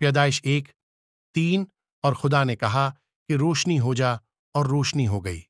पैदाइश एक, तीन और खुदा ने कहा कि रोशनी हो जा और रोशनी हो गई।